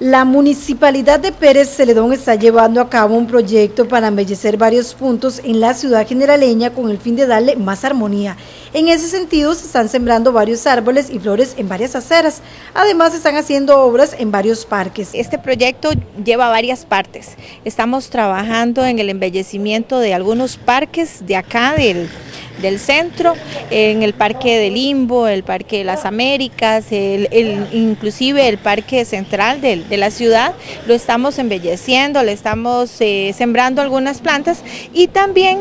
La Municipalidad de Pérez Celedón está llevando a cabo un proyecto para embellecer varios puntos en la ciudad generaleña con el fin de darle más armonía. En ese sentido, se están sembrando varios árboles y flores en varias aceras. Además, se están haciendo obras en varios parques. Este proyecto lleva varias partes. Estamos trabajando en el embellecimiento de algunos parques de acá, del del centro, en el Parque de Limbo, el Parque de las Américas, el, inclusive el Parque Central de, la ciudad, lo estamos embelleciendo, le estamos eh, sembrando algunas plantas y también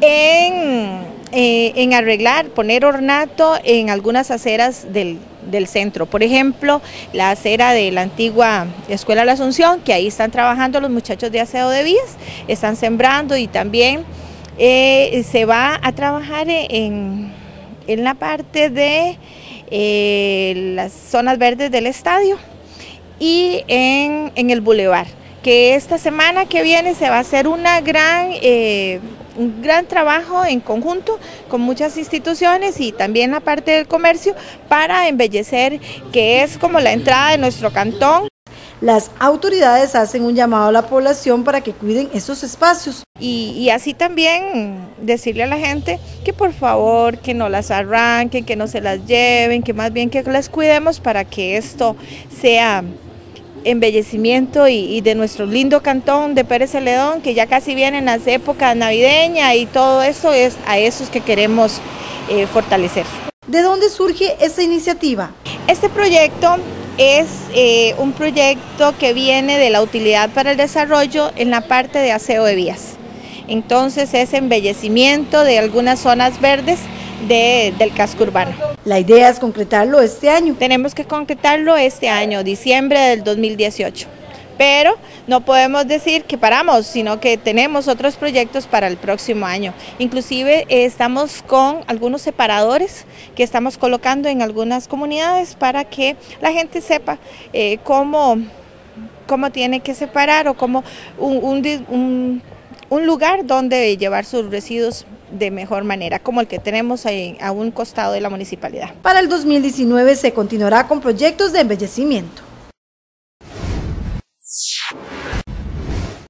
en, eh, en arreglar, poner ornato en algunas aceras del, del centro. Por ejemplo, la acera de la antigua Escuela de la Asunción, que ahí están trabajando los muchachos de aseo de vías, están sembrando y también eh, se va a trabajar en, la parte de eh, las zonas verdes del estadio y en, el bulevar que esta semana que viene se va a hacer una gran, eh, un gran trabajo en conjunto con muchas instituciones y también la parte del comercio para embellecer que es como la entrada de nuestro cantón. Las autoridades hacen un llamado a la población para que cuiden estos espacios. Y, así también decirle a la gente que por favor que no las arranquen, que no se las lleven, que más bien que las cuidemos para que esto sea embellecimiento y, de nuestro lindo cantón de Pérez Celedón, que ya casi vienen las épocas navideñas y todo eso es a esos que queremos eh, fortalecer. ¿De dónde surge esta iniciativa? Este proyecto es eh, un proyecto que viene de la utilidad para el desarrollo en la parte de aseo de vías. Entonces es embellecimiento de algunas zonas verdes del casco urbano. La idea es concretarlo este año. Tenemos que concretarlo este año, diciembre del 2018 pero no podemos decir que paramos, sino que tenemos otros proyectos para el próximo año. Inclusive eh, estamos con algunos separadores que estamos colocando en algunas comunidades para que la gente sepa eh, cómo, cómo tiene que separar o cómo un, un lugar donde llevar sus residuos de mejor manera, como el que tenemos a un costado de la municipalidad. Para el 2019 se continuará con proyectos de embellecimiento.